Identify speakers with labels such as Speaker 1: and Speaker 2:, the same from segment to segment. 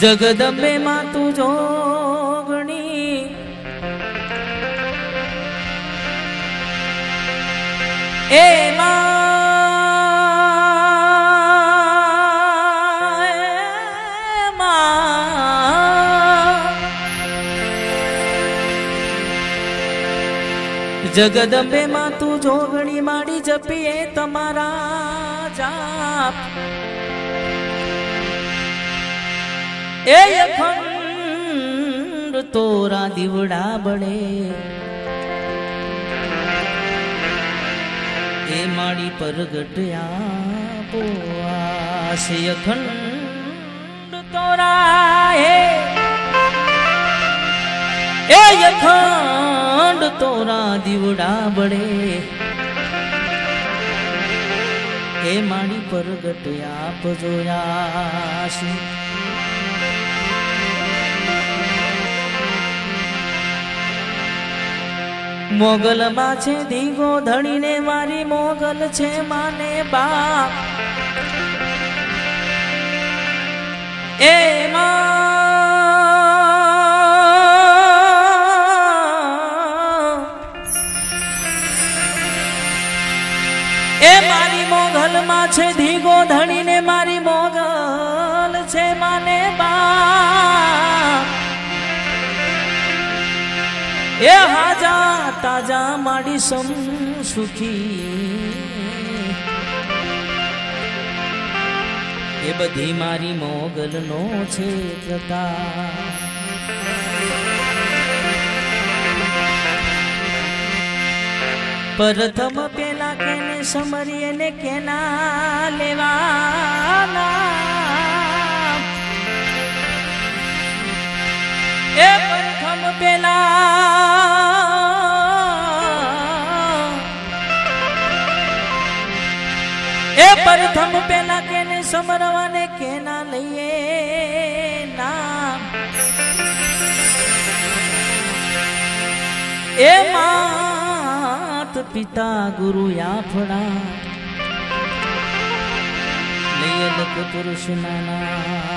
Speaker 1: જગદંબે માં તું જોગણી. એ જગદંબે માં. તું જોગણી માડી જપીએ એ અખંડ તોરા દીવડા બળે. એ માડી પરગટ્યા પોઆશે અખંડ તોરા હે. એ અખંડ તોરા દીવડા બળે. એ માડી પરગટ્યા આપ જોયા મોગલ માં છે દીગો ધણીને મારી મોગલ છે માને બાપ. એ એ મારી મોગલ માં છે તાજા માડી સમ સુખી. એ બધી મારી મોગલ નો છે પ્રતા પ્રથમ પેલા કેને સમરીએ ને કેના લેવાના. એ પ્રથમ પેલા પ્રથમ પેલા કેને સમરવાને કેના લઈએ નામ? એ માત પિતા ગુરુ આપણા લઈએ લખ પુરુષ નાના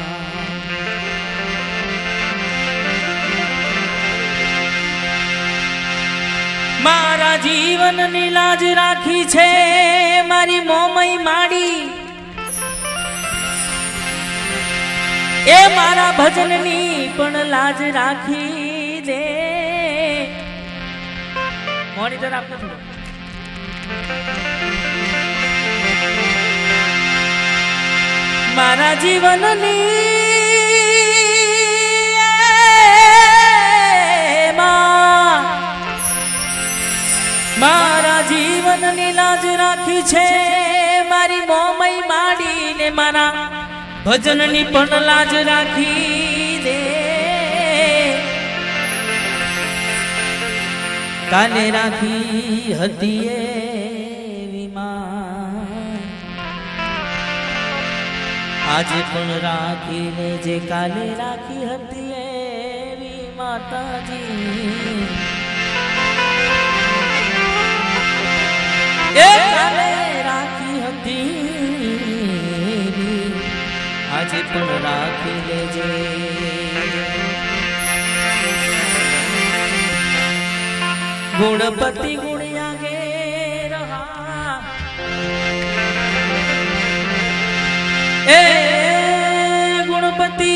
Speaker 1: મારા જીવનની લાજ રાખી છે મારી મોમઈ માડી એ મારા ભજનની પણ લાજ રાખી દે મોનિટર આપો થોડું. મારા જીવનની છે મારી મોમઈ માડીને મારા ભજનની પણ લાજ રાખી દે કાલે રાખી હતી એ આજે પણ રાખીને જે કાલે રાખી હતી એવી માતાજી એ કાલે રાખી હતી. આજે પણ રાખી લેજે. ગુણપતિ ગુણિયા ગે રહા એ ગુણપતિ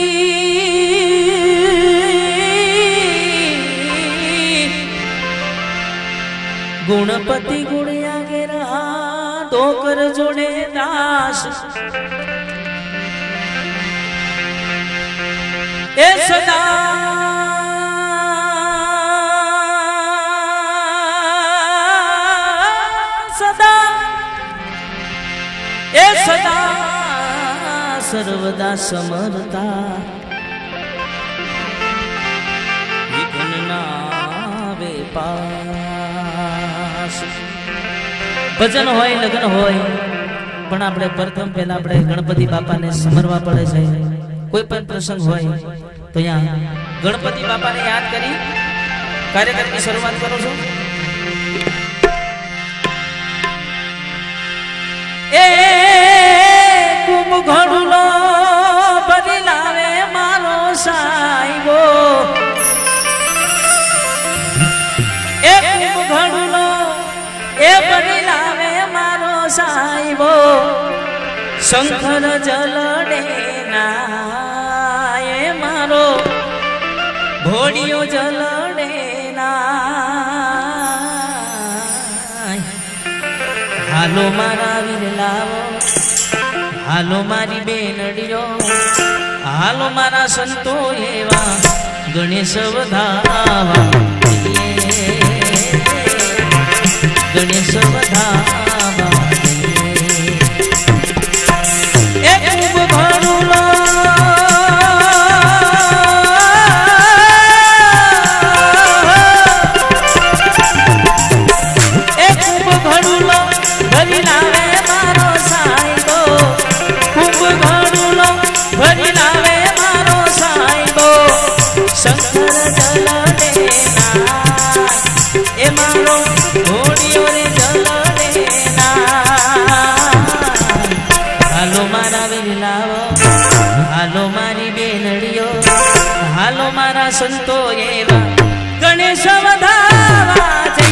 Speaker 1: ગુણપતિ ગુણિયા ડોકર જોડે દાસ. એ સદા સદા એ સદા સર્વદા સમરતા. વિઘ્નના વેપાસ ભજન હોય, લગ્ન હોય, પણ આપણે પ્રથમ પહેલા આપણે ગણપતિ બાપાને સમરવા પડે છે. કોઈ પણ પ્રસંગ હોય, તો અહીંયા ગણપતિ બાપાને યાદ કરી કાર્યક્રમની શરૂઆત કરો છો. એ શંકર જલડે ના મારો. ભોળિયો જલડે ના હાલો મારા વીર લાવો હાલો મારી બે બેનડીઓ, હાલો મારા સંતો એવા ગણેશ વધાવા. માળો હાલો મારી બેનડીઓ હાલો મારા સંતો એવા. ગણેશ વધાવા છે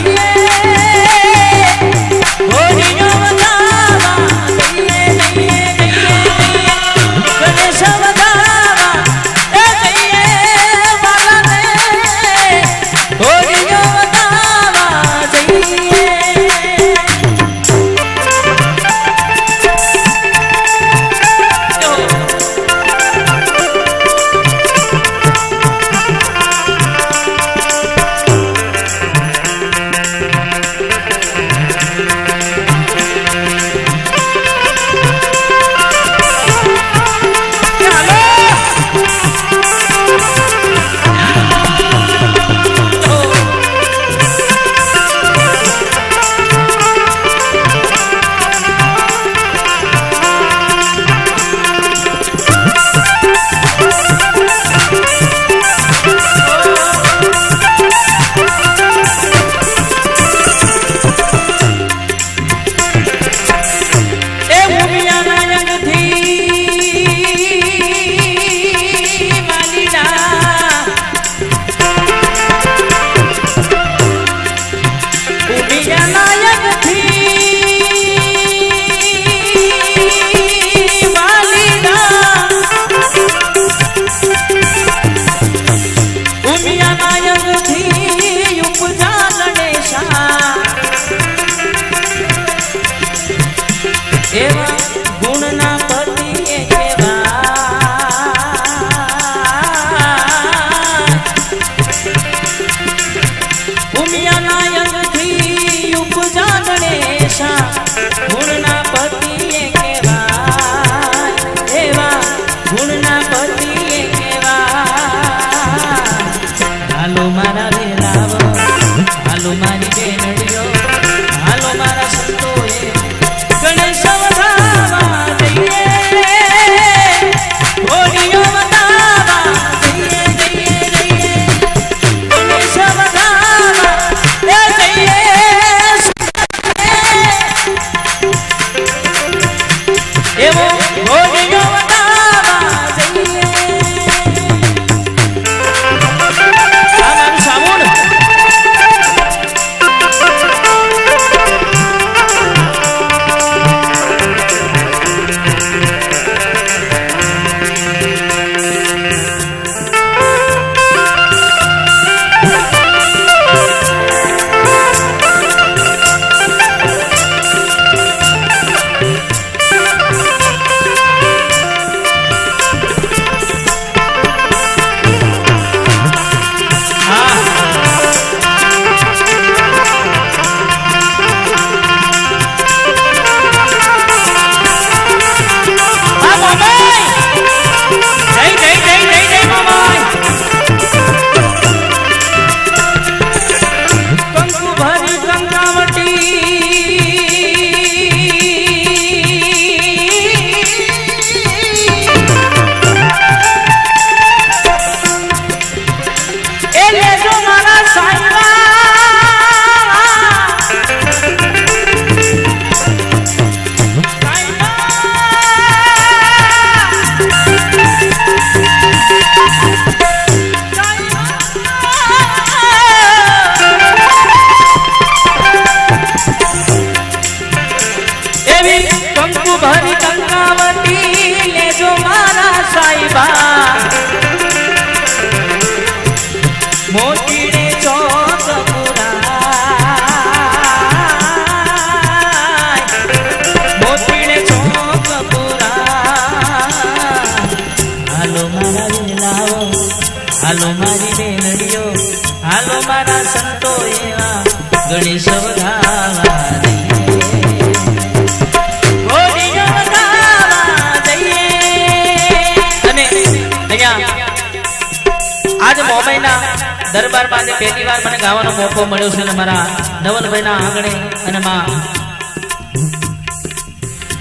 Speaker 1: પહેલી મને ગાવાનો મોકો મળ્યો છે અને મારા ધવલભાઈના આંગણે અને માં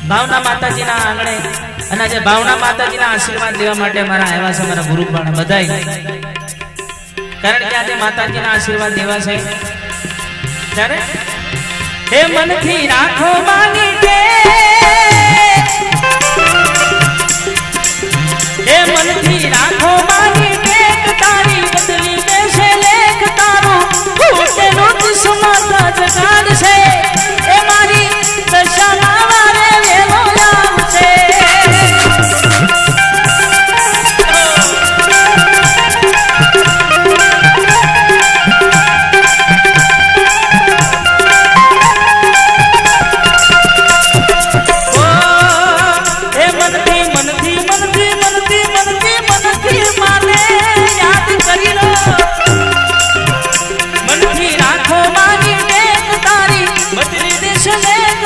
Speaker 1: ભાવના માતાજીના આંગણે. અને આજે ભાવના માતાજીના આશીર્વાદ લેવા માટે મારા આવ્યા છે મારા ગુરુ પણ બધા કારણ કે આજે માતાજીના આશીર્વાદ લેવા છે. ત્યારે હે મનથી રાખો માની હે મનથી રાખો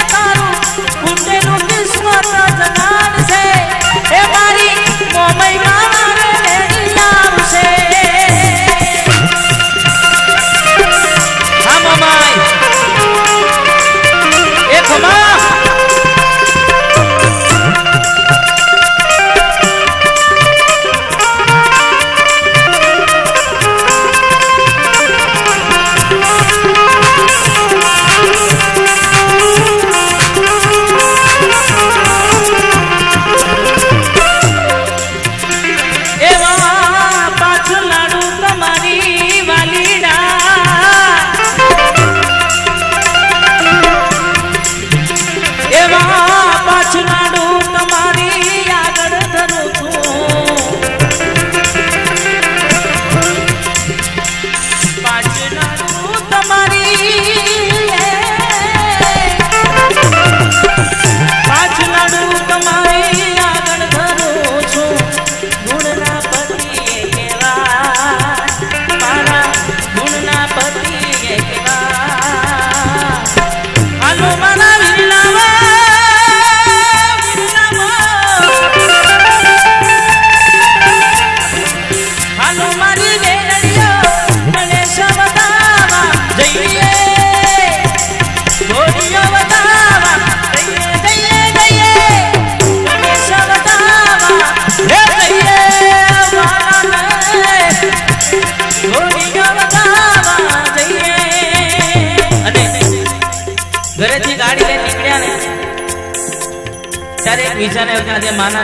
Speaker 1: તારું ફૂટેલું કિસ્મત જગાડશે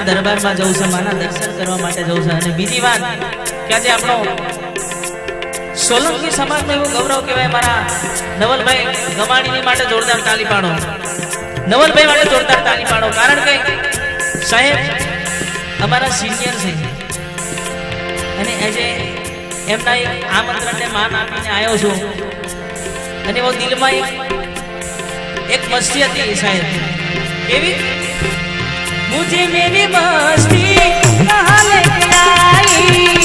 Speaker 1: માના દરબારમાં જવું છે, માના દર્શન કરવા માટે જવું છે. અને બીજી વાત કે આપણો સોલંકી સમાજમાં એવું ગૌરવ કહેવાય મારા નવલભાઈ ગમાણીની માટે જોરદાર તાલી પાડો. નવલભાઈ માટે જોરદાર તાલી પાડો. કારણ કે સાહેબ, અમારા સિનિયર છે. અને આજે એમના એક આમંત્રણને માન આપીને આવ્યો છું. અને એવો દિલમાં એક મસ્તી હતી સાહેબ. કેવી मुझे मेरी बस्ती कहाँ लेके आई